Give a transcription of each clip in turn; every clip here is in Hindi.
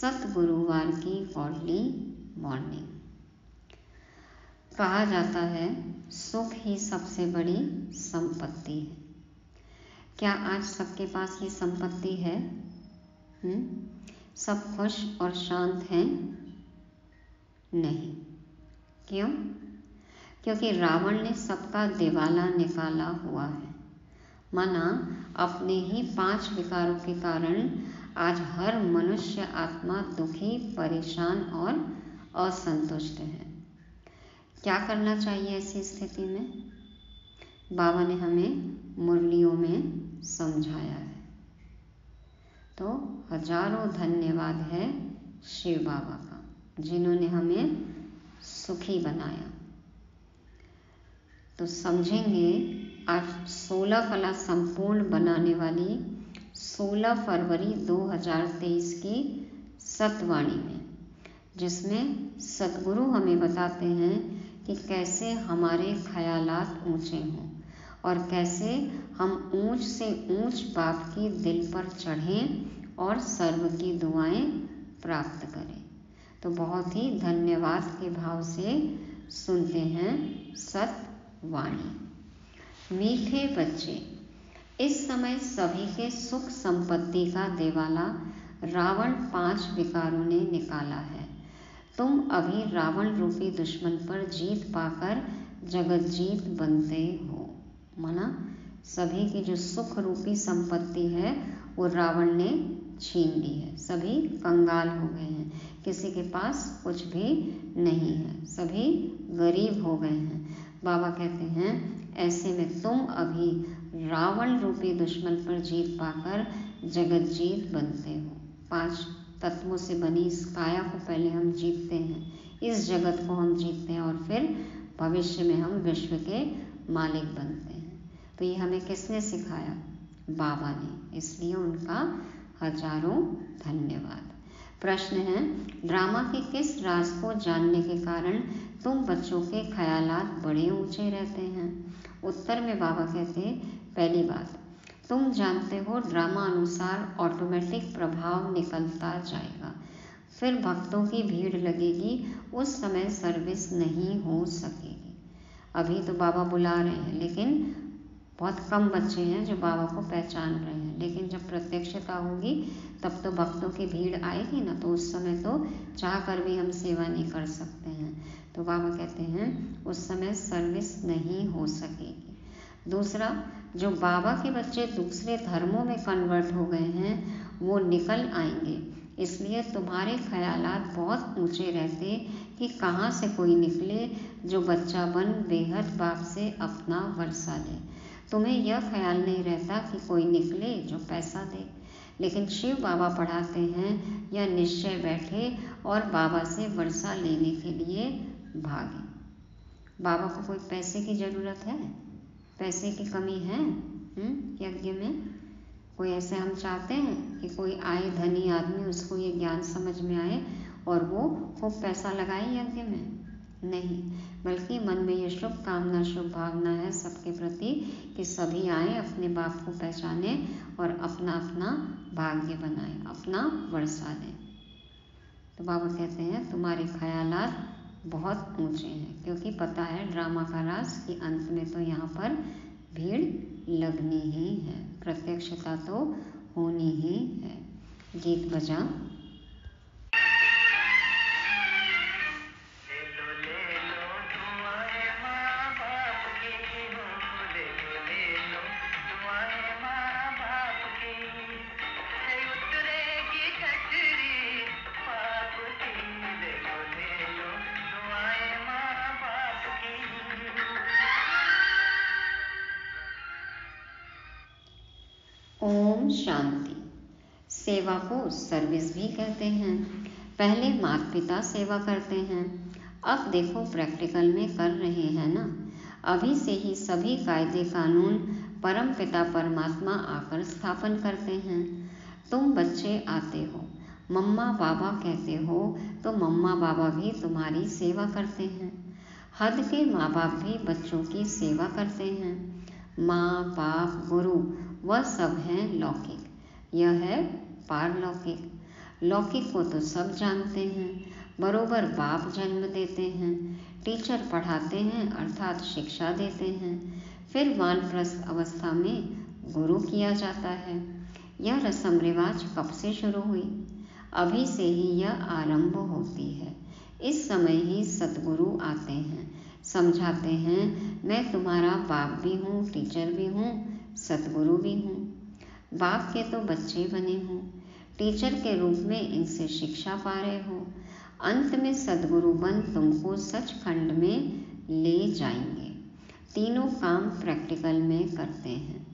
सतगुरुवार की कौडली मॉर्निंग कहा जाता है, सुख ही सबसे बड़ी संपत्ति है। क्या आज सबके पास ये संपत्ति है? हुँ? सब खुश और शांत हैं? नहीं। क्यों? क्योंकि रावण ने सबका दिवाला निकाला हुआ है। माना अपने ही पाँच विकारों के कारण आज हर मनुष्य आत्मा दुखी, परेशान और असंतुष्ट है। क्या करना चाहिए ऐसी स्थिति में? बाबा ने हमें मुरलियों में समझाया है। तो हज़ारों धन्यवाद है शिव बाबा का, जिन्होंने हमें सुखी बनाया। तो समझेंगे, आज सोलह कला संपूर्ण बनाने वाली 16 फरवरी 2023 की सतवाणी में, जिसमें सतगुरु हमें बताते हैं कि कैसे हमारे ख्यालात ऊँचे हों और कैसे हम ऊंच से ऊंच बाप की दिल पर चढ़ें और सर्व की दुआएँ प्राप्त करें। तो बहुत ही धन्यवाद के भाव से सुनते हैं सतवाणी। मीठे बच्चे इस समय सभी के सुख संपत्ति का देवाला रावण पाँच विकारों ने निकाला है। तुम अभी रावण रूपी दुश्मन पर जीत पाकर जगत जीत बनते हो। माना सभी की जो सुख रूपी संपत्ति है, वो रावण ने छीन ली है। सभी कंगाल हो गए हैं। किसी के पास कुछ भी नहीं है। सभी गरीब हो गए हैं। बाबा कहते हैं, ऐसे में तुम अभी रावण रूपी दुश्मन पर जीत पाकर जगत जीत बनते हो। पाँच तत्वों से बनी इस काया को पहले हम जीतते हैं। इस जगत को हम जीतते हैं और फिर भविष्य में हम विश्व के मालिक बनते हैं। तो ये हमें किसने सिखाया? बाबा ने। इसलिए उनका हज़ारों धन्यवाद। प्रश्न है, ड्रामा के किस राज को जानने के कारण तुम बच्चों के ख्यालात बड़े ऊँचे रहते हैं? उत्तर में बाबा कहते पहली बात, तुम जानते हो ड्रामा अनुसार ऑटोमेटिक प्रभाव निकलता जाएगा। फिर भक्तों की भीड़ लगेगी, उस समय सर्विस नहीं हो सकेगी। अभी तो बाबा बुला रहे हैं, लेकिन बहुत कम बच्चे हैं जो बाबा को पहचान रहे हैं। लेकिन जब प्रत्यक्षता होगी, तब तो भक्तों की भीड़ आएगी ना तो उस समय तो चाह कर भी हम सेवा नहीं कर सकते हैं। तो बाबा कहते हैं, उस समय सर्विस नहीं हो सकेगी। दूसरा जो बाबा के बच्चे दूसरे धर्मों में कन्वर्ट हो गए हैं, वो निकल आएँगे। इसलिए तुम्हारे ख्याल बहुत ऊँचे रहते कि कहाँ से कोई निकले जो बच्चा बन बेहद बाप से अपना वर्षा ले। तुम्हें यह ख्याल नहीं रहता कि कोई निकले जो पैसा दे। लेकिन शिव बाबा पढ़ाते हैं, या निश्चय बैठे और बाबा से वर्षा लेने के लिए भागे। बाबा को कोई पैसे की ज़रूरत है? पैसे की कमी है यज्ञ में कोई ऐसे हम चाहते हैं कि कोई आए धनी आदमी उसको ये ज्ञान समझ में आए और वो खूब पैसा लगाए यज्ञ में। नहीं, बल्कि मन में ये शुभ कामना, शुभ भावना है सबके प्रति कि सभी आए अपने बाप को पहचाने और अपना अपना भाग्य बनाए, अपना वर्षा दें। तो बाबा कहते हैं, तुम्हारे ख्यालात बहुत ऊँचे हैं, क्योंकि पता है ड्रामा का राज कि अंत में तो यहाँ पर भीड़ लगनी ही है, प्रत्यक्षता तो होनी ही है। गीत बजा को सर्विस भी कहते हैं। पहले माता पिता सेवा करते हैं। अब देखो प्रैक्टिकल में कर रहे हैं ना? अभी से ही सभी कायदे कानून परम पिता परमात्मा आकर स्थापन करते हैं। तुम बच्चे आते हो। मम्मा बाबा कहते हो तो मम्मा बाबा भी तुम्हारी सेवा करते हैं। हद के माँ बाप भी बच्चों की सेवा करते हैं। माँ, बाप, गुरु, वह सब हैं लौकिक। यह है पारलौकिक लौकिक को तो सब जानते हैं, बरोबर बाप जन्म देते हैं, टीचर पढ़ाते हैं, अर्थात शिक्षा देते हैं, फिर वानप्रस्थ अवस्था में गुरु किया जाता है। यह रस्म रिवाज कब से शुरू हुई? अभी से ही यह आरंभ होती है। इस समय ही सतगुरु आते हैं, समझाते हैं, मैं तुम्हारा बाप भी हूँ, टीचर भी हूँ, सतगुरु भी हूँ। बाप के तो बच्चे बने हूँ। टीचर के रूप में इनसे शिक्षा पा रहे हो। अंत में सदगुरु बन तुमको सचखंड में ले जाएँगे। तीनों काम प्रैक्टिकल में करते हैं।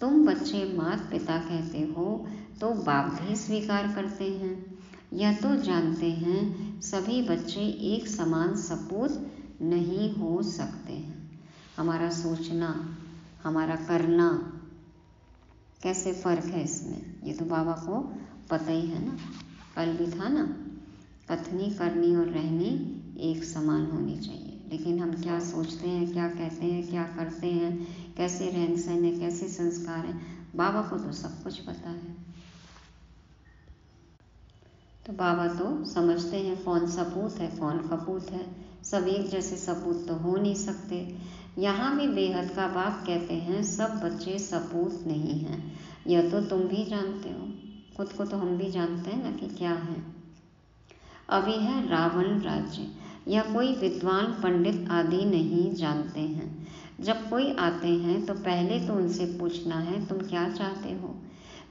तुम बच्चे माता पिता कहते हो तो बाप भी स्वीकार करते हैं। यह तो जानते हैं, सभी बच्चे एक समान सपूत नहीं हो सकते हैं। हमारा सोचना, हमारा करना, कैसे फ़र्क है इसमें? ये तो बाबा को पता ही है ना। कल भी था ना। कथनी करनी और रहनी एक समान होनी चाहिए। लेकिन हम क्या सोचते हैं, क्या कहते हैं, क्या करते हैं, कैसे रहन सहन है, कैसे संस्कार हैं, बाबा को तो सब कुछ पता है। तो बाबा तो समझते हैं कौन सपूत है, कौन कपूत है। सब एक जैसे सपूत तो हो नहीं सकते। यहाँ भी बेहद का बाप कहते हैं, सब बच्चे सपूत नहीं हैं। यह तो तुम भी जानते हो। खुद को तो हम भी जानते हैं ना कि क्या है। अभी है रावण राज्य। या कोई विद्वान पंडित आदि नहीं जानते हैं। जब कोई आते हैं तो पहले तो उनसे पूछना है, तुम क्या चाहते हो?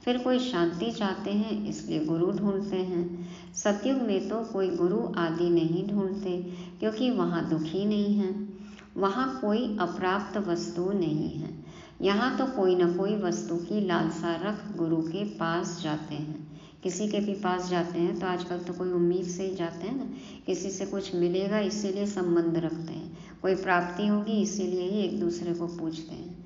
फिर कोई शांति चाहते हैं, इसलिए गुरु ढूंढते हैं। सतयुग में तो कोई गुरु आदि नहीं ढूंढते, क्योंकि वहाँ दुखी नहीं है। वहाँ कोई अप्राप्त वस्तु नहीं है। यहाँ तो कोई ना कोई वस्तु की लालसा रख गुरु के पास जाते हैं। किसी के भी पास जाते हैं तो आजकल तो कोई उम्मीद से ही जाते हैं ना। किसी से कुछ मिलेगा, इसीलिए संबंध रखते हैं। कोई प्राप्ति होगी, इसीलिए ही एक दूसरे को पूछते हैं।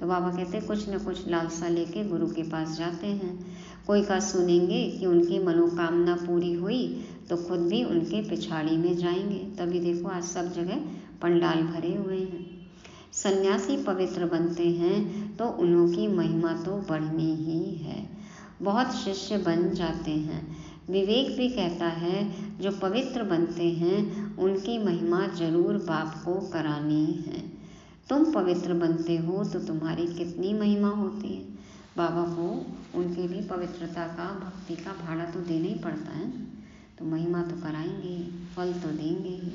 तो बाबा कहते हैं, कुछ न कुछ लालसा लेके गुरु के पास जाते हैं। कोई का सुनेंगे कि उनकी मनोकामना पूरी हुई तो खुद भी उनके पिछाड़ी में जाएँगे। तभी देखो आज सब जगह पंडाल भरे हुए हैं। सन्यासी पवित्र बनते हैं तो उनकी महिमा तो बढ़नी ही है। बहुत शिष्य बन जाते हैं। विवेक भी कहता है, जो पवित्र बनते हैं, उनकी महिमा ज़रूर बाप को करानी है। तुम पवित्र बनते हो तो तुम्हारी कितनी महिमा होती है? बाबा को उनके भी पवित्रता का, भक्ति का भाड़ा तो देना ही पड़ता है। तो महिमा तो कराएँगे फल तो देंगे ही।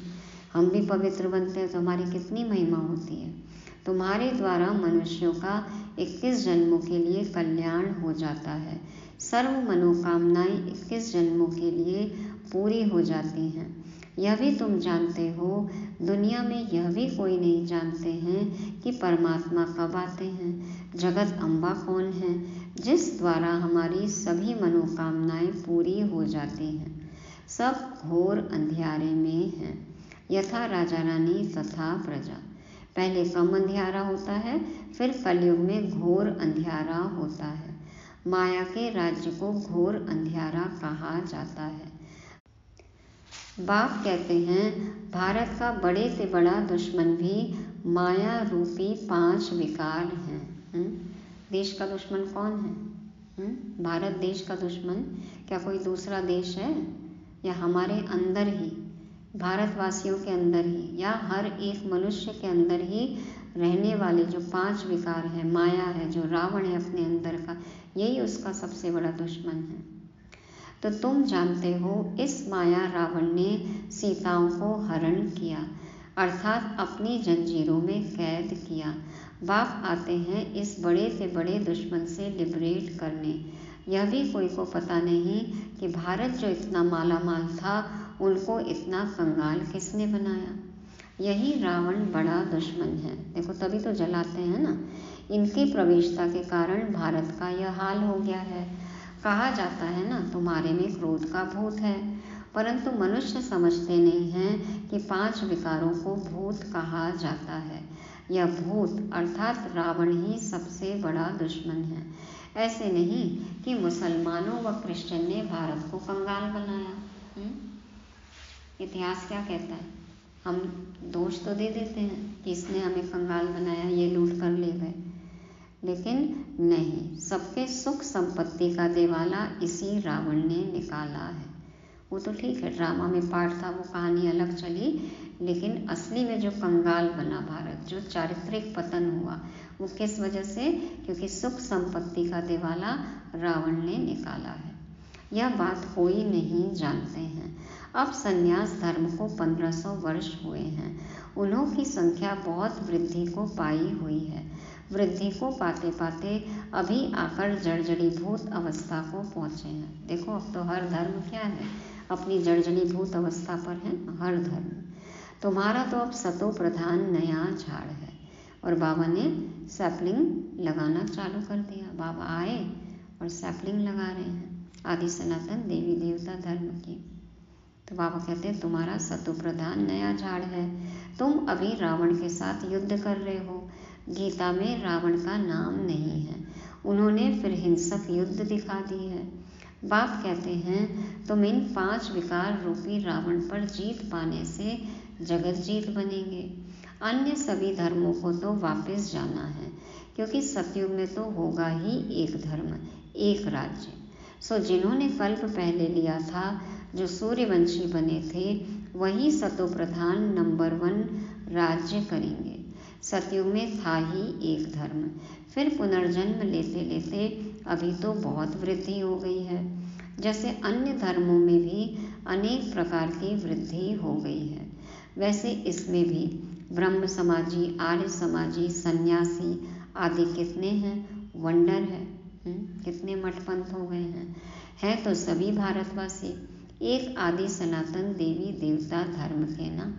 हम भी पवित्र बनते हैं तो हमारी कितनी महिमा होती है? तुम्हारे द्वारा मनुष्यों का 21 जन्मों के लिए कल्याण हो जाता है। सर्व मनोकामनाएँ 21 जन्मों के लिए पूरी हो जाती हैं। यह भी तुम जानते हो, दुनिया में यह भी कोई नहीं जानते हैं कि परमात्मा कब आते हैं। जगत अम्बा कौन है, जिस द्वारा हमारी सभी मनोकामनाएँ पूरी हो जाती हैं। सब घोर अंधियारे में हैं। यथा राजा रानी तथा प्रजा। पहले कम अंधियारा होता है, फिर कलयुग में घोर अंधियारा होता है। माया के राज्य को घोर अंधियारा कहा जाता है। बाप कहते हैं, भारत का बड़े से बड़ा दुश्मन भी माया रूपी पाँच विकार हैं। देश का दुश्मन कौन है? हुँ? भारत देश का दुश्मन? क्या कोई दूसरा देश है? या हमारे अंदर ही? भारतवासियों के अंदर ही या हर एक मनुष्य के अंदर ही रहने वाले जो पाँच विकार है, माया है, जो रावण है अपने अंदर का, यही उसका सबसे बड़ा दुश्मन है। तो तुम जानते हो, इस माया रावण ने सीताओं को हरण किया, अर्थात अपनी जंजीरों में कैद किया। बाप आते हैं इस बड़े से बड़े दुश्मन से लिबरेट करने। यह भी कोई को पता नहीं कि भारत जो इतना माला माल था उनको इतना कंगाल किसने बनाया? यही रावण बड़ा दुश्मन है। देखो, तभी तो जलाते हैं ना। इनकी प्रवेशता के कारण भारत का यह हाल हो गया है। कहा जाता है ना, तुम्हारे में क्रोध का भूत है। परंतु मनुष्य समझते नहीं हैं कि पाँच विकारों को भूत कहा जाता है। यह भूत, अर्थात रावण ही सबसे बड़ा दुश्मन है। ऐसे नहीं कि मुसलमानों व क्रिश्चियन ने भारत को कंगाल बनाया। हुँ? इतिहास क्या कहता है? हम दोष तो दे देते हैं कि इसने हमें कंगाल बनाया, ये लूट कर ले गए। लेकिन नहीं, सबके सुख संपत्ति का देवाला इसी रावण ने निकाला है। वो तो ठीक है, ड्रामा में पार्ट था, वो कहानी अलग चली, लेकिन असली में जो कंगाल बना भारत, जो चारित्रिक पतन हुआ, वो किस वजह से? क्योंकि सुख संपत्ति का देवाला रावण ने निकाला है। यह बात कोई नहीं जानते हैं। अब संन्यास धर्म को 1500 वर्ष हुए हैं। उन्हों की संख्या बहुत वृद्धि को पाई हुई है। वृद्धि को पाते पाते अभी आकर जर्जरीभूत अवस्था को पहुँचे हैं। देखो, अब तो हर धर्म क्या है? अपनी जर्जरीभूत अवस्था पर है हर धर्म। तुम्हारा तो अब सतो प्रधान नया झाड़ है। और बाबा ने सैपलिंग लगाना चालू कर दिया। बाबा आए और सैपलिंग लगा रहे हैं। आदि सनातन देवी देवता धर्म की। तो बाबा कहते हैं, तुम्हारा सतु प्रधान नया झाड़ है। तुम अभी रावण के साथ युद्ध कर रहे हो। गीता में रावण का नाम नहीं है। उन्होंने फिर हिंसक युद्ध दिखा दी है। बाप कहते हैं, तुम इन पाँच विकार रूपी रावण पर जीत पाने से जगत जीत बनेंगे। अन्य सभी धर्मों को तो वापस जाना है, क्योंकि सतयुग में तो होगा ही एक धर्म, एक राज्य। सो जिन्होंने कल्प पहले लिया था, जो सूर्यवंशी बने थे, वही सतो प्रधान नंबर वन राज्य करेंगे। सतयुग में था ही एक धर्म। फिर पुनर्जन्म लेते लेते अभी तो बहुत वृद्धि हो गई है। जैसे अन्य धर्मों में भी अनेक प्रकार की वृद्धि हो गई है। वैसे इसमें भी ब्रह्म समाजी, आर्य समाजी, सन्यासी आदि कितने हैं? वंडर है। कितने मठपंथ हो गए हैं, है तो सभी भारतवासी। एक आदि सनातन देवी देवता धर्म के ना,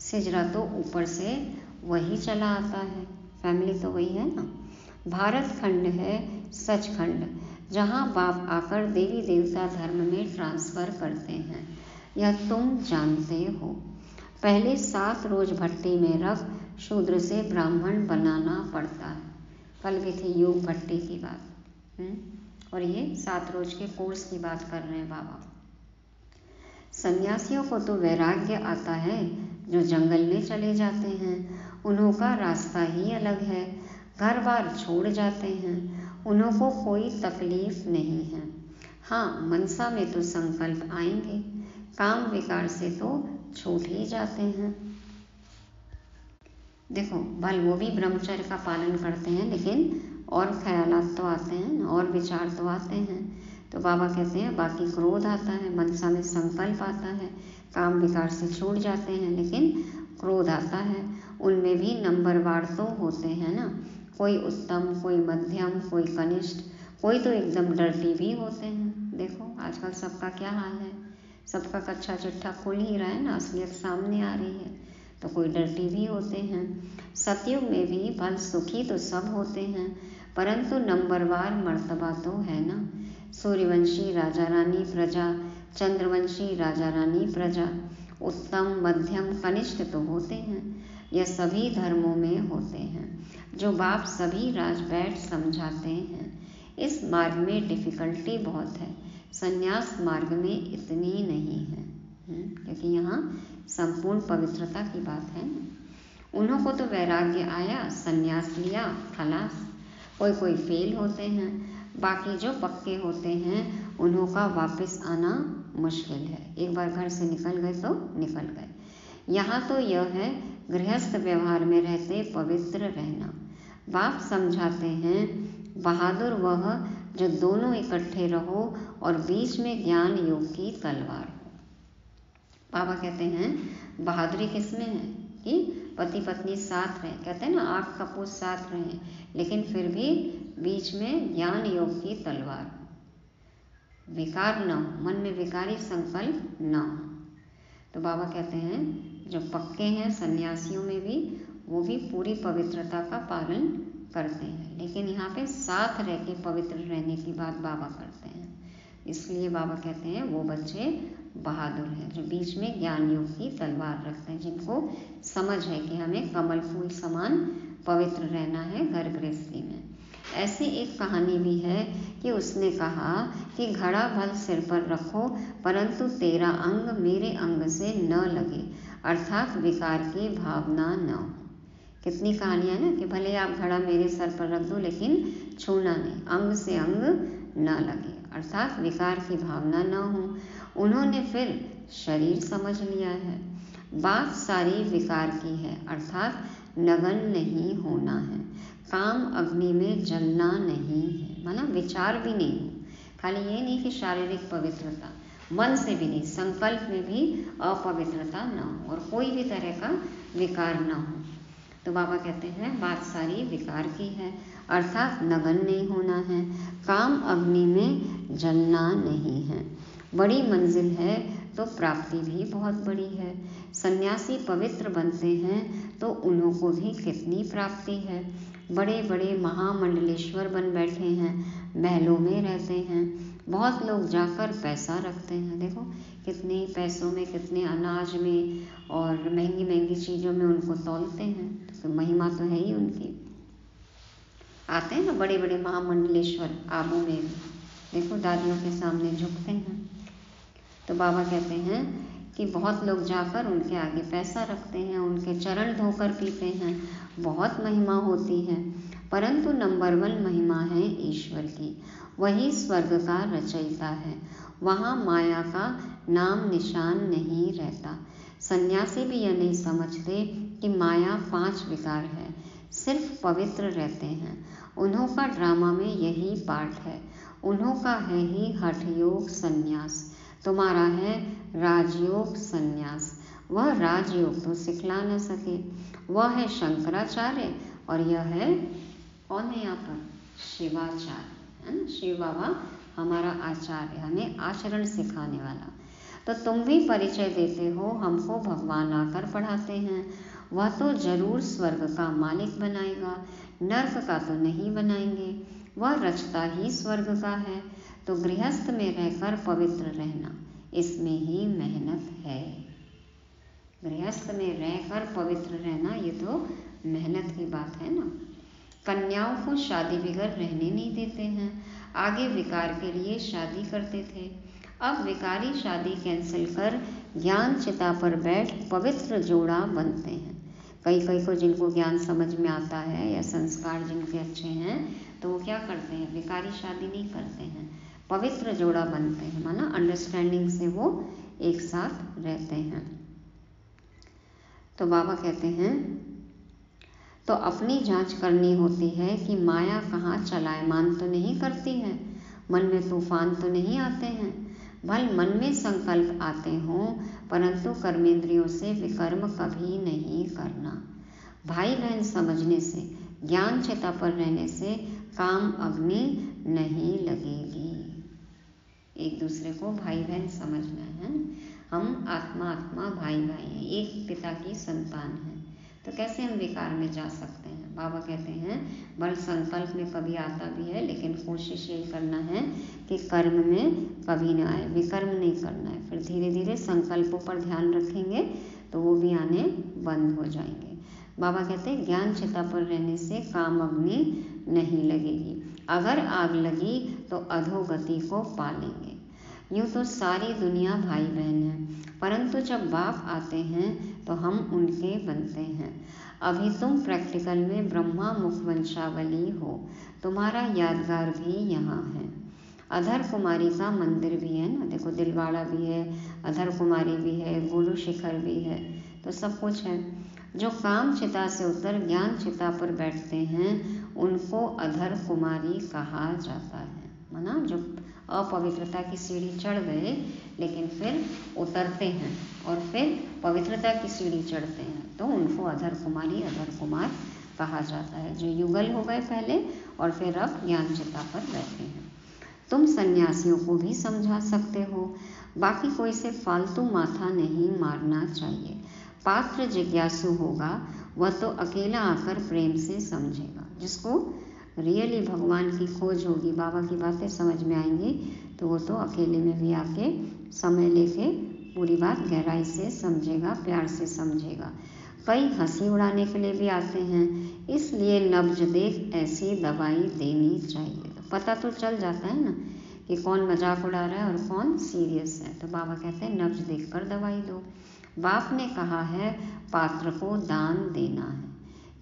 सिजरा तो ऊपर से वही चला आता है। फैमिली तो वही है ना। भारत खंड है सचखंड, जहाँ बाप आकर देवी देवता धर्म में ट्रांसफ़र करते हैं। यह तुम जानते हो। पहले सात रोज भट्टी में रख शूद्र से ब्राह्मण बनाना पड़ता है। कल भी थी योग भट्टी की बात? और ये सात रोज के कोर्स की बात कर रहे हैं बाबा। सन्यासियों को तो वैराग्य आता है, जो जंगल में चले जाते हैं, उन्हों का रास्ता ही अलग है। घर बार छोड़ जाते हैं, उन्हों को कोई तकलीफ़ नहीं है। हाँ मनसा में तो संकल्प आएँगे, काम विकार से तो छूट ही जाते हैं। देखो भल वो भी ब्रह्मचर्य का पालन करते हैं, लेकिन और ख्यालात तो आते हैं, और विचार तो आते हैं। तो बाबा कहते हैं, बाकी क्रोध आता है, मनसा में संकल्प आता है, काम विकार से छूट जाते हैं, लेकिन क्रोध आता है। उनमें भी नंबरवार तो होते हैं ना। कोई उत्तम, कोई मध्यम, कोई कनिष्ठ, कोई तो एकदम डरती भी होते हैं। देखो, आजकल सबका क्या हाल है? सबका कच्चा चिट्ठा खुल ही रहा है ना, असलियत सामने आ रही है। तो कोई डरती भी होते हैं। सतयुग में भी भल सुखी तो सब होते हैं। परंतु नंबरवार मर्तबा तो है ना? सूर्यवंशी राजा रानी प्रजा चंद्रवंशी राजा रानी प्रजा उत्तम मध्यम कनिष्ठ तो होते हैं। यह सभी धर्मों में होते हैं जो बाप सभी राज बैठ समझाते हैं। इस मार्ग में डिफिकल्टी बहुत है संन्यास मार्ग में इतनी नहीं है। हम्म, क्योंकि यहाँ संपूर्ण पवित्रता की बात है उन्हों को तो वैराग्य आया संन्यास लिया खलास। कोई कोई फेल होते हैं। बाकी जो पक्के होते हैं, उन्हों का वापस आना मुश्किल है। एक बार घर से निकल गए तो निकल गए। यहाँ तो यह है, गृहस्थ व्यवहार में रहते पवित्र रहना। बाप समझाते हैं, बहादुर वह जो दोनों इकट्ठे रहो और बीच में ज्ञान योग की तलवार हो। बाबा कहते हैं, बहादुरी किसमें है? कि पति पत्नी साथ रहें। कहते हैं ना, आँख का पूछ साथ रहें। लेकिन फिर भी बीच में ज्ञान योग की तलवार। विकार न हो, मन में विकारी संकल्प न हो। तो बाबा कहते हैं, जो पक्के हैं सन्यासियों में भी, वो भी पूरी पवित्रता का पालन करते हैं। लेकिन यहाँ पे साथ रह के पवित्र रहने की बात बाबा करते हैं। इसलिए बाबा कहते हैं, वो बच्चे बहादुर है, जो बीच में ज्ञान योग की तलवार रखते हैं, जिनको समझ है कि हमें कमल फूल समान पवित्र रहना है घर गृहस्थी में। ऐसी एक कहानी भी है कि उसने कहा कि घड़ा भल सिर पर रखो, परंतु तेरा अंग मेरे अंग से न लगे, अर्थात विकार की भावना न हो। कितनी कहानियाँ ना कि भले आप घड़ा मेरे सर पर रख दो, लेकिन छूना नहीं, अंग से अंग न लगे। अर्थात विकार की भावना न हो। उन्होंने फिर शरीर समझ लिया है। बात सारी विकार की है, अर्थात नगन नहीं होना है। काम अग्नि में जलना नहीं है। माना विचार भी नहीं हो। खाली ये नहीं कि शारीरिक पवित्रता। मन से भी नहीं, संकल्प में भी अपवित्रता न हो और कोई भी तरह का विकार न हो। तो बाबा कहते हैं, बात सारी विकार की है, अर्थात नगन नहीं होना है। काम अग्नि में जलना नहीं है। बड़ी मंजिल है तो प्राप्ति भी बहुत बड़ी है। सन्यासी पवित्र बनते हैं तो उन्हों को भी कितनी प्राप्ति है। बड़े बड़े महामंडलेश्वर बन बैठे हैं, महलों में रहते हैं। बहुत लोग जाकर पैसा रखते हैं। देखो, कितने पैसों में, कितने अनाज में और महँगी महँगी चीज़ों में उनको तोलते हैं। तो महिमा तो है ही उनकी। आते हैं ना बड़े बड़े महामंडलेश्वर आबू में। देखो, दादियों के सामने झुकते हैं। तो बाबा कहते हैं कि बहुत लोग जाकर उनके आगे पैसा रखते हैं, उनके चरण धोकर पीते हैं। बहुत महिमा होती है। परंतु नंबर वन महिमा है ईश्वर की। वही स्वर्ग का रचयिता है। वहाँ माया का नाम निशान नहीं रहता। सन्यासी भी यह नहीं समझते कि माया पाँच विकार है। सिर्फ़ पवित्र रहते हैं। उन्हों का ड्रामा में यही पार्ट है। उन्हों का है ही हठ योग संन्यास। तुम्हारा है राजयोग संन्यास। वह राजयोग तो सिखला न सके। वह है शंकराचार्य और यह है कौन है यहाँ पर शिवाचार्य, है ना? शिव बाबा हमारा आचार्य, हमें आचरण सिखाने वाला। तो तुम भी परिचय देते हो, हमको भगवान आकर पढ़ाते हैं। वह तो ज़रूर स्वर्ग का मालिक बनाएगा। नर्क का तो नहीं बनाएँगे। वह रचता ही स्वर्ग का है तो गृहस्थ में रहकर पवित्र रहना, इसमें ही मेहनत है। गृहस्थ में रहकर पवित्र रहना, ये तो मेहनत की बात है ना। कन्याओं को शादी बिगड़ रहने नहीं देते हैं, आगे विकार के लिए शादी करते थे। अब विकारी शादी कैंसिल कर ज्ञान चिता पर बैठ पवित्र जोड़ा बनते हैं। कई कई को जिनको ज्ञान समझ में आता है या संस्कार जिनके अच्छे हैं तो वो क्या करते हैं? विकारी शादी नहीं करते हैं। पवित्र जोड़ा बनते हैं, माना अंडरस्टैंडिंग से वो एक साथ रहते हैं। तो बाबा कहते हैं तो अपनी जाँच करनी होती है कि माया कहाँ चलायमान तो नहीं करती है। मन में तूफ़ान तो नहीं आते हैं। भल मन में संकल्प आते हों परंतु कर्मेंद्रियों से विकर्म कभी नहीं करना। भाई बहन समझने से, ज्ञान चिता पर रहने से काम अग्नि नहीं लगेगी। एक दूसरे को भाई बहन समझना है। हम आत्मा आत्मा भाई भाई हैं, एक पिता की संतान हैं। तो कैसे हम विकार में जा सकते हैं? बाबा कहते हैं, बल संकल्प में कभी आता भी है, लेकिन कोशिश यही करना है कि कर्म में कभी ना आए, विकर्म नहीं करना है। फिर धीरे धीरे संकल्पों पर ध्यान रखेंगे तो वो भी आने बंद हो जाएँगे। बाबा कहते हैं, ज्ञान चिता पर रहने से काम अग्नि नहीं लगेगी। अगर आग लगी तो अधोगति को पालेंगे। यूँ तो सारी दुनिया भाई बहन है, परंतु जब बाप आते हैं तो हम उनके बनते हैं। अभी तुम प्रैक्टिकल में ब्रह्मा मुख वंशावली हो। तुम्हारा यादगार भी यहाँ है। अधर कुमारी का मंदिर भी है ना, देखो दिलवाड़ा भी है, अधर कुमारी भी है, गुरु शिखर भी है तो सब कुछ है। जो काम चिता से उतर, ज्ञान चिता पर बैठते हैं, उनको अधर कुमारी कहा जाता है। ना जो अपवित्रता की सीढ़ी चढ़ गए, लेकिन फिर उतरते हैं और फिर पवित्रता की सीढ़ी चढ़ते हैं। तो उनको अधर कुमारी, अधर कुमार कहा जाता है, जो युगल हो गए पहले और फिर अब ज्ञान चिता पर बैठे हैं। तुम सन्यासियों को भी समझा सकते हो। बाकी कोई से फालतू माथा नहीं मारना चाहिए। पात्र जिज्ञासु होगा, वह तो अकेला आकर प्रेम से समझेगा, जिसको रियली भगवान की खोज होगी, बाबा की बातें समझ में आएँगी तो वो तो अकेले में भी आके समय लेके पूरी बात गहराई से समझेगा, प्यार से समझेगा। कई हँसी उड़ाने के लिए भी आते हैं, इसलिए नब्ज देख ऐसी दवाई देनी चाहिए। तो पता तो चल जाता है ना कि कौन मज़ाक उड़ा रहा है और कौन सीरियस है। तो बाबा कहते हैं नब्ज देख कर दवाई दो। बाप ने कहा है, पात्र को दान देना है।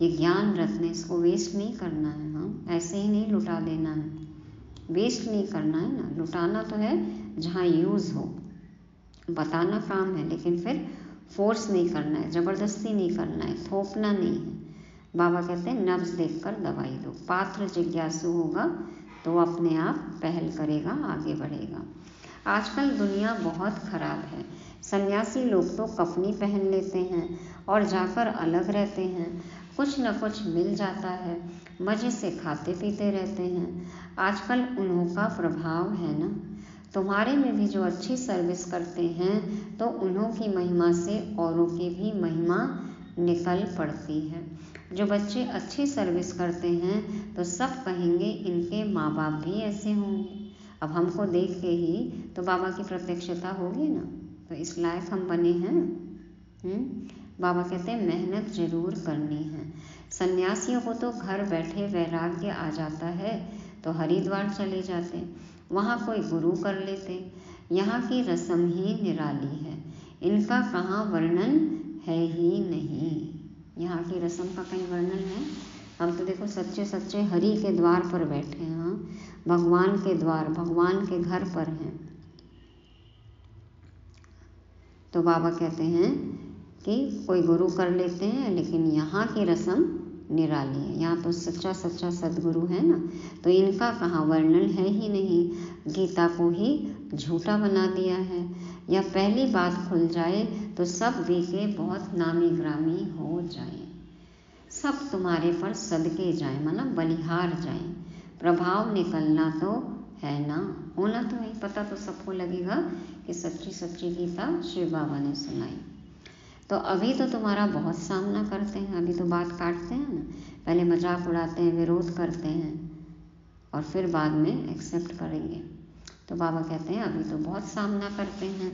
ये ज्ञान रत्न इसको वेस्ट नहीं करना है हाँ? ऐसे ही नहीं लुटा देना है। वेस्ट नहीं करना है ना? लुटाना तो है जहाँ यूज़ हो। बताना काम है, लेकिन फिर फोर्स नहीं करना है, ज़बरदस्ती नहीं करना है, थोपना नहीं है। बाबा कहते हैं, नब्ज देखकर दवाई दो। पात्र जिज्ञासु होगा तो अपने आप पहल करेगा, आगे बढ़ेगा। आजकल दुनिया बहुत खराब है। सन्यासी लोग तो कफनी पहन लेते हैं और जाकर अलग रहते हैं। कुछ न कुछ मिल जाता है। मज़े से खाते पीते रहते हैं। आजकल उन्हों का प्रभाव है ना? तुम्हारे में भी जो अच्छी सर्विस करते हैं तो उन्हों की महिमा से औरों की भी महिमा निकल पड़ती है। जो बच्चे अच्छी सर्विस करते हैं तो सब कहेंगे, इनके माँ बाप भी ऐसे होंगे। अब हमको देख के ही तो बाबा की प्रत्यक्षता होगी ना? तो इस लायक हम बने हैं। हुँ? बाबा कहते हैं, मेहनत ज़रूर करनी है। सन्यासियों को तो घर बैठे वैराग्य आ जाता है तो हरिद्वार चले जाते। वहाँ कोई गुरु कर लेते। यहाँ की रस्म ही निराली है। इनका कहाँ वर्णन है ही नहीं। यहाँ की रस्म का कहीं वर्णन है? हम तो देखो, सच्चे सच्चे हरि के द्वार पर बैठे हैं। हाँ भगवान के द्वार, भगवान के घर पर हैं। तो बाबा कहते हैं कि कोई गुरु कर लेते हैं, लेकिन यहाँ की रस्म निराली है। यहाँ तो सच्चा सच्चा सदगुरु है ना? तो इनका कहाँ वर्णन है ही नहीं। गीता को ही झूठा बना दिया है। या पहली बात खुल जाए तो सब बीके बहुत नामी ग्रामी हो जाए। सब तुम्हारे पर सदके जाए मतलब बलिहार जाए। प्रभाव निकलना तो है ना? होना तो नहीं पता तो सबको लगेगा कि सच्ची सच्ची गीता शिव बाबा ने सुनाई। तो अभी तो तुम्हारा बहुत सामना करते हैं, अभी तो बात काटते हैं ना। पहले मज़ाक उड़ाते हैं, विरोध करते हैं और फिर बाद में एक्सेप्ट करेंगे। तो बाबा कहते हैं, अभी तो बहुत सामना करते हैं।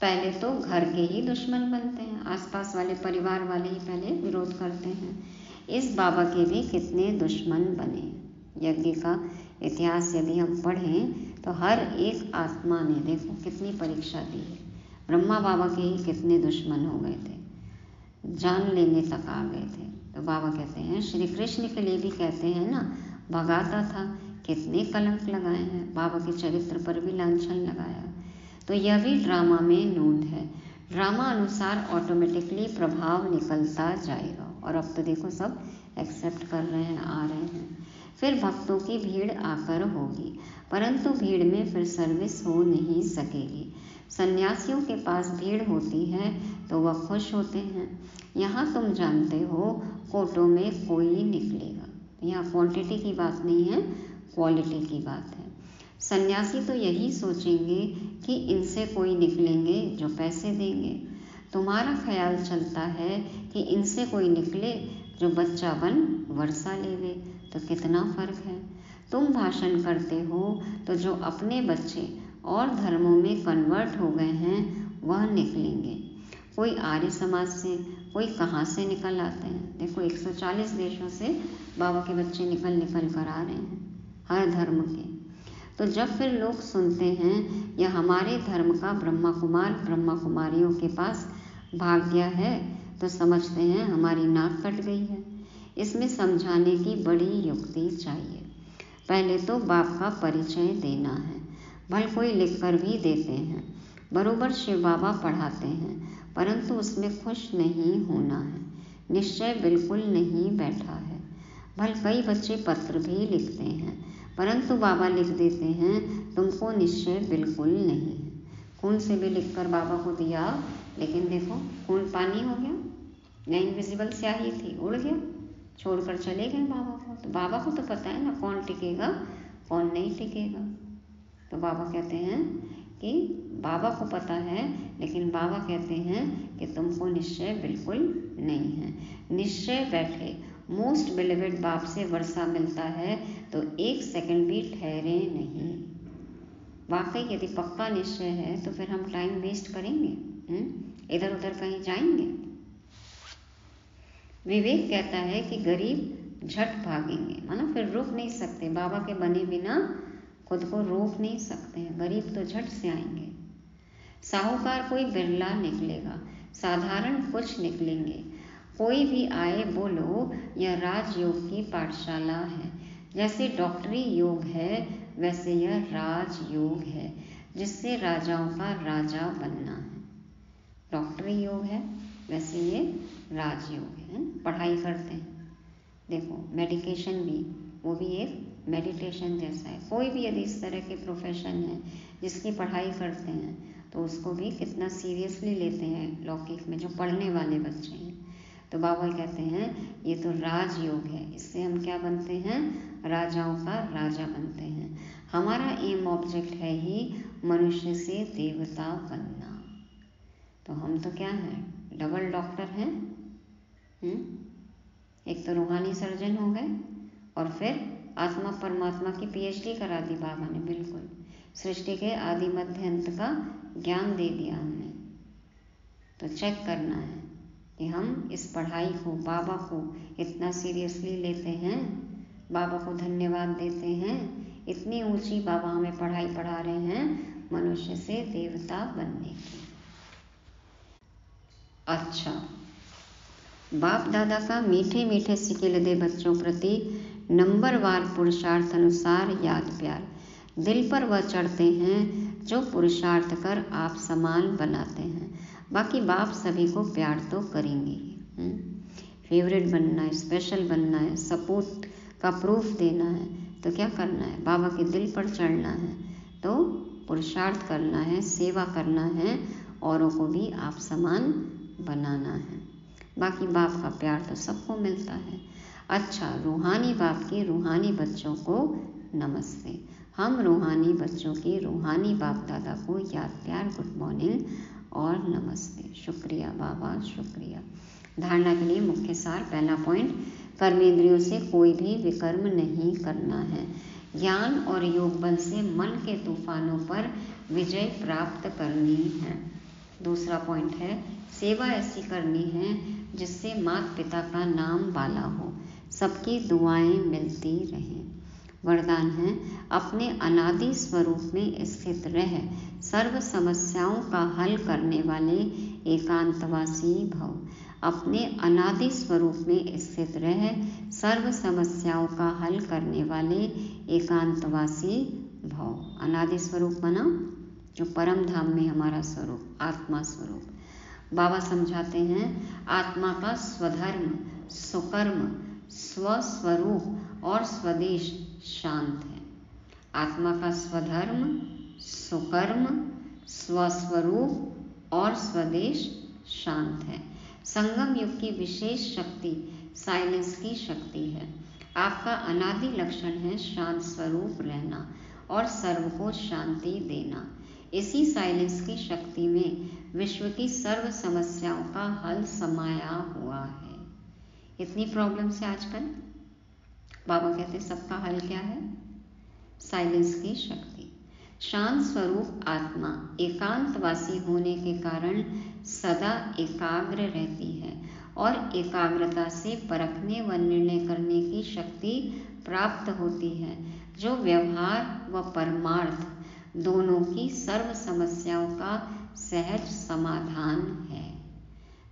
पहले तो घर के ही दुश्मन बनते हैं, आसपास वाले परिवार वाले ही पहले विरोध करते हैं। इस बाबा के भी कितने दुश्मन बने। यज्ञ का इतिहास यदि हम पढ़ें तो हर एक आत्मा ने देखो कितनी परीक्षा दी है। ब्रह्मा बाबा के ही कितने दुश्मन हो गए थे। जान लेने तक आ गए थे। तो बाबा कहते हैं, श्री कृष्ण के लिए भी कहते हैं ना भगाता था, कितने कलंक लगाए हैं। बाबा के चरित्र पर भी लाछन लगाया। तो यह भी ड्रामा में नूंद है। ड्रामा अनुसार ऑटोमेटिकली प्रभाव निकलता जाएगा। और अब तो देखो, सब एक्सेप्ट कर रहे हैं, आ रहे हैं। फिर भक्तों की भीड़ आकर होगी, परंतु भीड़ में फिर सर्विस हो नहीं सकेगी। सन्यासियों के पास भीड़ होती है तो वह खुश होते हैं। यहाँ तुम जानते हो कोटों में कोई निकलेगा। यहाँ क्वांटिटी की बात नहीं है क्वालिटी की बात है। सन्यासी तो यही सोचेंगे कि इनसे कोई निकलेंगे जो पैसे देंगे। तुम्हारा ख्याल चलता है कि इनसे कोई निकले जो बच्चा बन वर्षा लेवे तो कितना फ़र्क है? तुम भाषण करते हो तो जो अपने बच्चे और धर्मों में कन्वर्ट हो गए हैं, वह निकलेंगे। कोई आर्य समाज से, कोई कहाँ से निकल आते हैं? देखो 140 देशों से बाबा के बच्चे निकल निकल कर आ रहे हैं, हर धर्म के। तो जब फिर लोग सुनते हैं या हमारे धर्म का ब्रह्मा कुमार ब्रह्मा कुमारियों के पास भाग गया है तो समझते हैं हमारी नाक कट गई है। इसमें समझाने की बड़ी युक्ति चाहिए। पहले तो बाप का परिचय देना है। भल कोई लिख कर भी देते हैं। बरोबर शिव बाबा पढ़ाते हैं, परंतु उसमें खुश नहीं होना है। निश्चय बिल्कुल नहीं बैठा है। भल कई बच्चे पत्र भी लिखते हैं, परंतु बाबा लिख देते हैं, तुमको निश्चय बिल्कुल नहीं है। खून से भी लिखकर बाबा को दिया, लेकिन देखो, खून पानी हो गया। या इनविजिबल स्याही थी, उड़ गया। छोड़कर चले गए बाबा को। तो बाबा को तो पता है ना कौन टिकेगा, कौन नहीं टिकेगा। तो बाबा कहते हैं कि बाबा को पता है, लेकिन बाबा कहते हैं कि तुमको निश्चय बिल्कुल नहीं है। निश्चय बैठे। मोस्ट बिलीवेड बाप से वर्षा मिलता है तो एक सेकंड भी ठहरे नहीं। वाकई यदि पक्का निश्चय है तो फिर हम टाइम वेस्ट करेंगे इधर उधर कहीं जाएँगे? विवेक कहता है कि गरीब झट भागेंगे। माना फिर रुक नहीं सकते। बाबा के बने बिना खुद को रोक नहीं सकते हैं गरीब तो झट से आएँगे। साहूकार कोई बिरला निकलेगा, साधारण कुछ निकलेंगे। कोई भी आए बोलो यह राजयोग की पाठशाला है। जैसे डॉक्टरी योग है, वैसे यह राजयोग है, जिससे राजाओं का राजा बनना है। डॉक्टरी योग है, वैसे ये राजयोग है। पढ़ाई करते हैं। देखो, मेडिकेशन भी, वो भी एक मेडिटेशन जैसा है। कोई भी यदि इस तरह के प्रोफेशन है, जिसकी पढ़ाई करते हैं तो उसको भी कितना सीरियसली लेते हैं लौकिक में, जो पढ़ने वाले बच्चे हैं। तो बाबा कहते हैं, ये तो राजयोग है, इससे हम क्या बनते हैं? राजाओं का राजा बनते हैं। हमारा एम ऑब्जेक्ट है ही मनुष्य से देवता बनना। तो हम तो क्या हैं? डबल डॉक्टर हैं? एक तो रूहानी सर्जन हो गए, और फिर आत्मा परमात्मा की पीएचडी करा दी बाबा ने, बिल्कुल। सृष्टि के आदि मध्य अंत का ज्ञान दे दिया हमने। तो चेक करना है कि हम इस पढ़ाई को, बाबा को इतना सीरियसली लेते हैं? बाबा को धन्यवाद देते हैं? इतनी ऊँची बाबा हमें पढ़ाई पढ़ा रहे हैं मनुष्य से देवता बनने की। अच्छा। बाप दादा का मीठे मीठे सिके दे बच्चों प्रति नंबरवार पुरुषार्थ अनुसार याद प्यार। दिल पर वह चढ़ते हैं जो पुरुषार्थ कर आप समान बनाते हैं। बाकी बाप सभी को प्यार तो करेंगे फेवरेट बनना है स्पेशल बनना है सपूत का प्रूफ देना है तो क्या करना है? बाबा के दिल पर चढ़ना है तो पुरुषार्थ करना है, सेवा करना है, औरों को भी आप समान बनाना है। बाकी बाप का प्यार तो सबको मिलता है। अच्छा रूहानी बाप के रूहानी बच्चों को नमस्ते। हम रूहानी बच्चों के रूहानी बाप दादा को याद प्यार, गुड मॉर्निंग और नमस्ते। शुक्रिया बाबा, शुक्रिया। धारणा के लिए मुख्य सार, पहला पॉइंट कर्मेंद्रियों से कोई भी विकर्म नहीं करना है। ज्ञान और योग बल से मन के तूफानों पर विजय प्राप्त करनी है। दूसरा पॉइंट है, सेवा ऐसी करनी है जिससे माता पिता का नाम बाला हो। सबकी दुआएँ मिलती रहें। वरदान है, अपने अनादि स्वरूप में स्थित रह। सर्व समस्याओं का हल करने वाले एकांतवासी भव। अपने अनादि स्वरूप में स्थित रह, सर्व समस्याओं का हल करने वाले एकांतवासी भव। अनादि स्वरूप बना, जो परम धाम में हमारा स्वरूप, आत्मा स्वरूप। बाबा समझाते हैं, आत्मा का स्वधर्म, सुकर्म स्वस्वरूप और स्वदेश शांत है। आत्मा का स्वधर्म स्वकर्म स्वस्वरूप और स्वदेश शांत है। संगम युग की विशेष शक्ति, साइलेंस की शक्ति है। आपका अनादि लक्षण है शांत स्वरूप रहना और सर्व को शांति देना। इसी साइलेंस की शक्ति में विश्व की सर्व समस्याओं का हल समाया हुआ है। इतनी प्रॉब्लम्स है आजकल? बाबा कहते, सबका हल क्या है? साइलेंस की शक्ति। शांत स्वरूप आत्मा, एकांतवासी होने के कारण सदा एकाग्र रहती है और एकाग्रता से परखने व निर्णय करने की शक्ति प्राप्त होती है, जो व्यवहार व परमार्थ दोनों की सर्व समस्याओं का सहज समाधान है।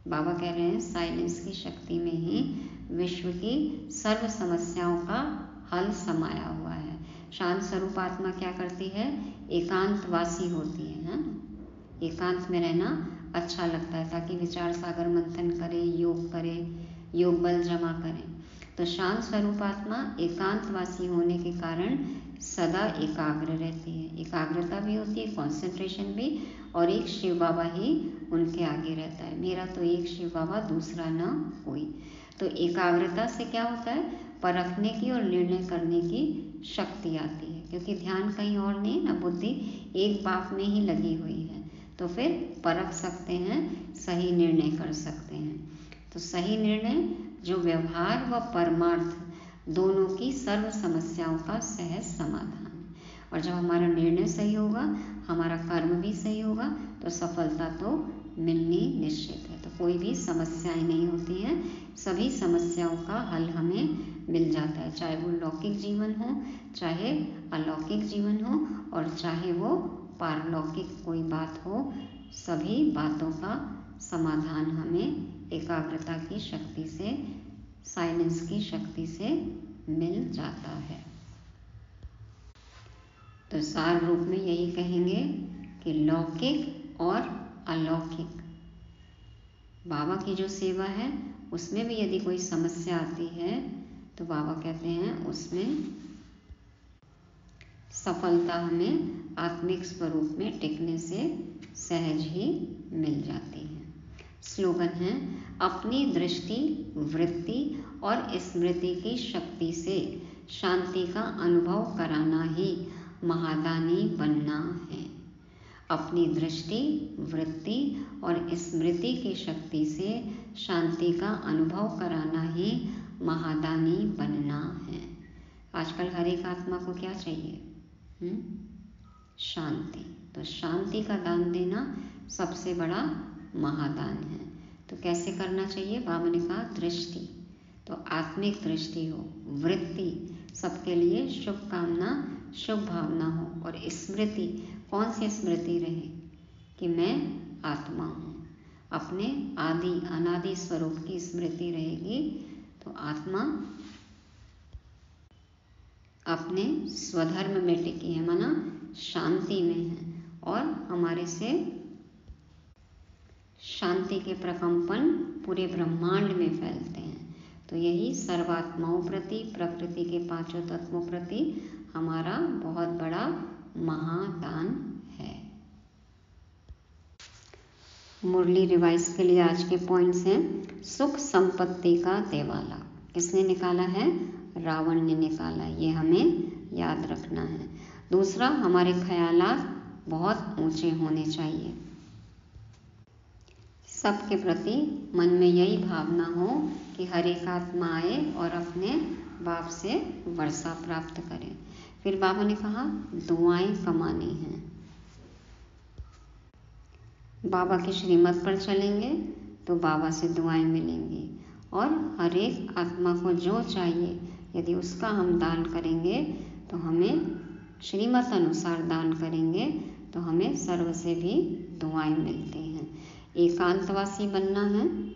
बाबा कह रहे हैं, साइलेंस की शक्ति में ही विश्व की सर्व समस्याओं का हल समाया हुआ है। शांत स्वरूप आत्मा क्या करती है? एकांतवासी होती है ना? एकांत में रहना अच्छा लगता है, ताकि विचार सागर मंथन करे, योग करे, योग बल जमा करें। तो शांत स्वरूप आत्मा एकांतवासी होने के कारण सदा एकाग्र रहती है। एकाग्रता भी होती है कंसंट्रेशन भी, और एक शिव बाबा ही उनके आगे रहता है। मेरा तो एक शिव बाबा, दूसरा ना कोई। तो एकाग्रता से क्या होता है? परखने की और निर्णय करने की शक्ति आती है। क्योंकि ध्यान कहीं और नहीं ना, बुद्धि एक बाप में ही लगी हुई है। तो फिर परख सकते हैं, सही निर्णय कर सकते हैं। तो सही निर्णय, जो व्यवहार व परमार्थ दोनों की सर्व समस्याओं का सहज समाधान। और जब हमारा निर्णय सही होगा, हमारा कर्म भी सही होगा तो सफलता तो मिलनी निश्चित है। तो कोई भी समस्याएँ नहीं होती हैं, सभी समस्याओं का हल हमें मिल जाता है। चाहे वो लौकिक जीवन हो, चाहे अलौकिक जीवन हो, और चाहे वो पारलौकिक कोई बात हो, सभी बातों का समाधान हमें एकाग्रता की शक्ति से साइनेंस की शक्ति से मिल जाता है। तो सार रूप में यही कहेंगे कि लौकिक और अलौकिक। बाबा की जो सेवा है, उसमें भी यदि कोई समस्या आती है तो बाबा कहते हैं, उसमें सफलता हमें आत्मिक स्वरूप में टिकने से सहज ही मिल जाती है। स्लोगन है, अपनी दृष्टि, वृत्ति और स्मृति की शक्ति से शांति का अनुभव कराना ही महादानी बनना है। अपनी दृष्टि, वृत्ति और स्मृति की शक्ति से शांति का अनुभव कराना ही महादानी बनना है। आजकल हर एक आत्मा को क्या चाहिए? हुँ? शांति। तो शांति का दान देना सबसे बड़ा महादान है। तो कैसे करना चाहिए? बाबा ने कहा, दृष्टि। तो आत्मिक दृष्टि हो, वृत्ति, सबके लिए शुभकामना, शुभ भावना हो। और स्मृति, कौन सी स्मृति रहे? कि मैं आत्मा हूँ। अपने आदि, अनादि स्वरूप की स्मृति रहेगी। तो आत्मा अपने स्वधर्म में टिकी है, माना शांति में है। और हमारे से शांति के प्रकंपन पूरे ब्रह्मांड में फैलते हैं। तो यही सर्वात्माओं प्रति, प्रकृति के पाँचों तत्वों प्रति हमारा बहुत बड़ा महादान है। मुरली रिवाइज के लिए आज के पॉइंट्स हैं, सुख संपत्ति का देवाला। किसने निकाला है? रावण ने निकाला, ये हमें याद रखना है। दूसरा, हमारे ख्यालात बहुत ऊँचे होने चाहिए। सबके प्रति मन में यही भावना हो कि हर एक आत्मा आए और अपने बाप से वर्षा प्राप्त करे। फिर बाबा ने कहा, दुआएँ कमानी हैं। बाबा के श्रीमत पर चलेंगे तो बाबा से दुआएँ मिलेंगी। और हर एक आत्मा को जो चाहिए, यदि उसका हम दान करेंगे तो हमें श्रीमत अनुसार दान करेंगे तो हमें सर्व से भी दुआएँ मिलती हैं। एकांतवासी बनना है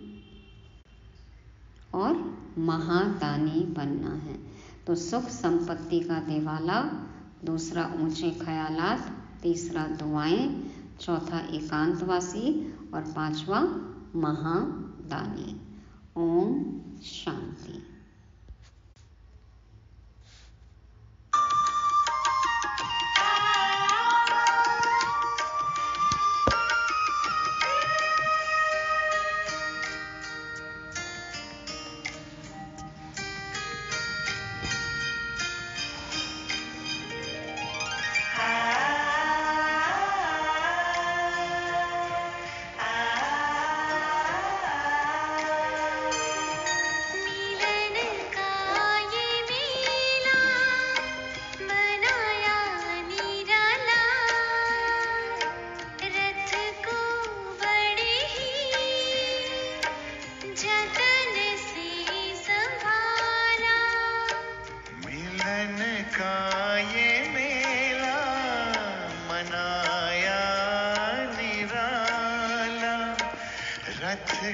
और महादानी बनना है। तो सुख संपत्ति का देवाला, दूसरा ऊँचे ख्यालात, तीसरा दुआएँ, चौथा एकांतवासी और पांचवा महादानी। ओम शांति। बड़े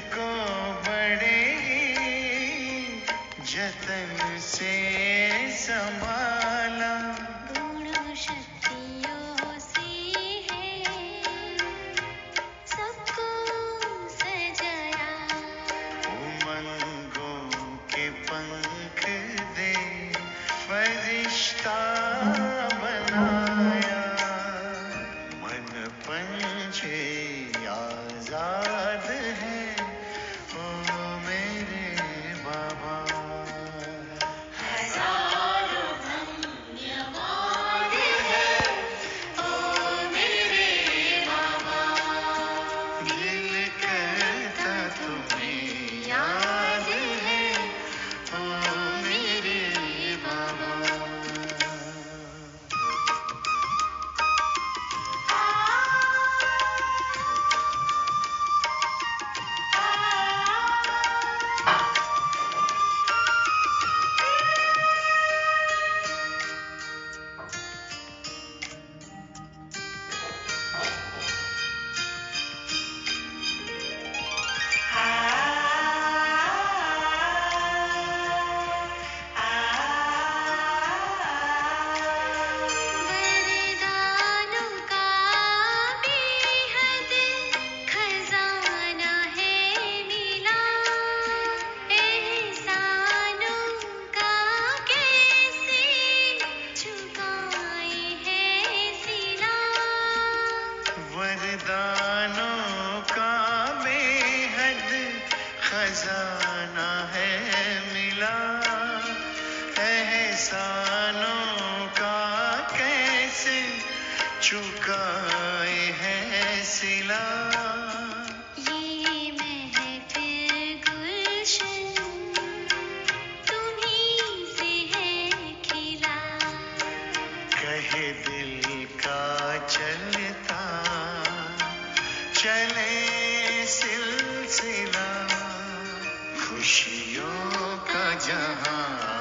खुशियों का जहाँ